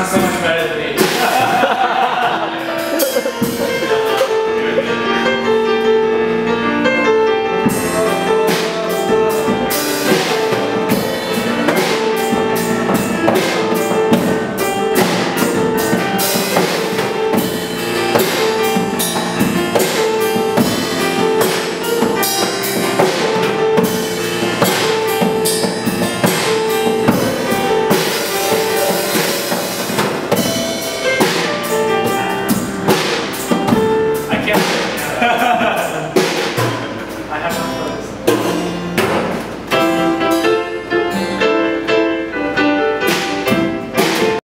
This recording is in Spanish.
Gracias.